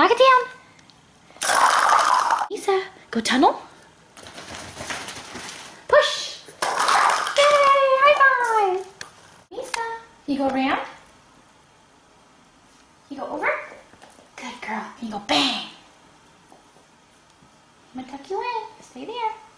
Knock it down. Lisa, go tunnel. Push. Yay, high five. Lisa, you go around. You go over. Good girl. You go bang. I'm gonna tuck you in. Stay there.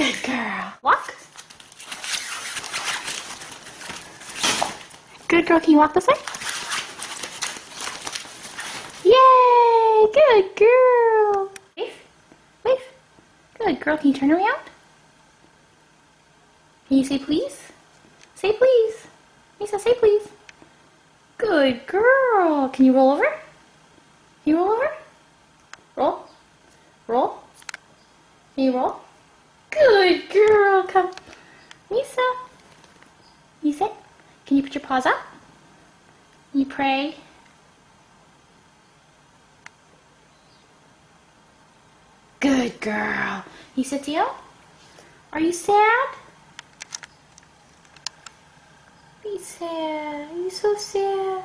Good girl. Walk. Good girl. Can you walk this way? Yay! Good girl. Wave. Wave. Good girl. Can you turn around? Can you say please? Say please. Lisa, say please. Good girl. Can you roll over? Can you roll over? Roll. Roll. Can you roll? Good girl. Come. You sit. Can you put your paws up? You pray. Good girl. You sit down? Are you sad? Be sad. You so sad?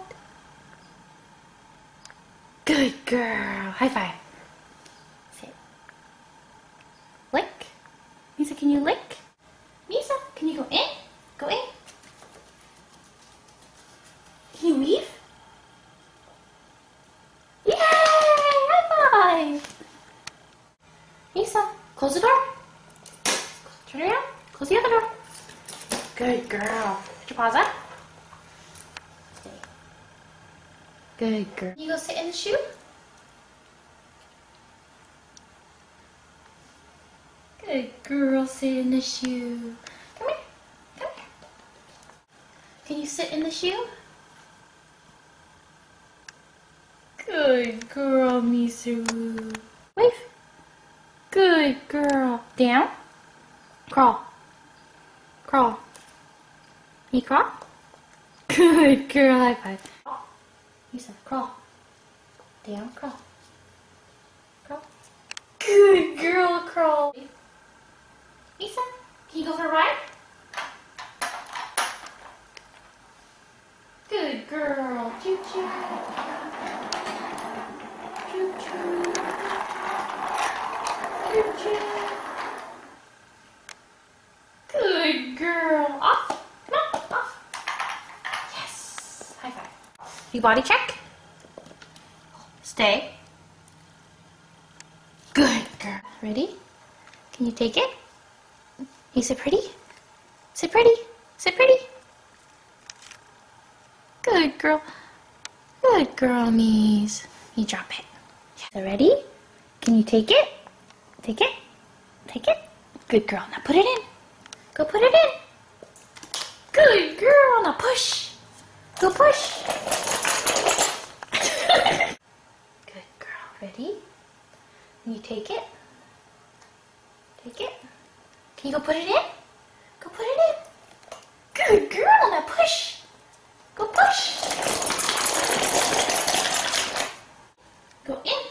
Good girl. High five. Sit. Lick. Misa, can you lick? Misa, can you go in? Go in. Can you leave? Yay! High five! Misa, close the door. Turn around. Close the other door. Good girl. Put your paws up. Stay. Good girl. You go sit in the shoe. Good girl, sit in the shoe. Come here. Come here. Can you sit in the shoe? Good girl, Misu. Wave. Good girl. Down. Crawl. Crawl. You crawl? Good girl. High five. You said crawl. Down. Crawl. Crawl. Good girl. Crawl. Lisa, can you go for a ride? Good girl. Choo choo. Choo choo. Choo choo. Good girl. Off. Come on. Off. Yes. High five. You body check. Stay. Good girl. Ready? Can you take it? You sit pretty? Sit pretty. Sit pretty. Good girl. Good girl, Mies. You drop it. So ready? Can you take it? Take it. Take it. Good girl. Now put it in. Go put it in. Good girl. Now push. Go push. Good girl. Ready? Can you take it? Take it. Can you go put it in? Go put it in. Good girl. Now push. Go push. Go in.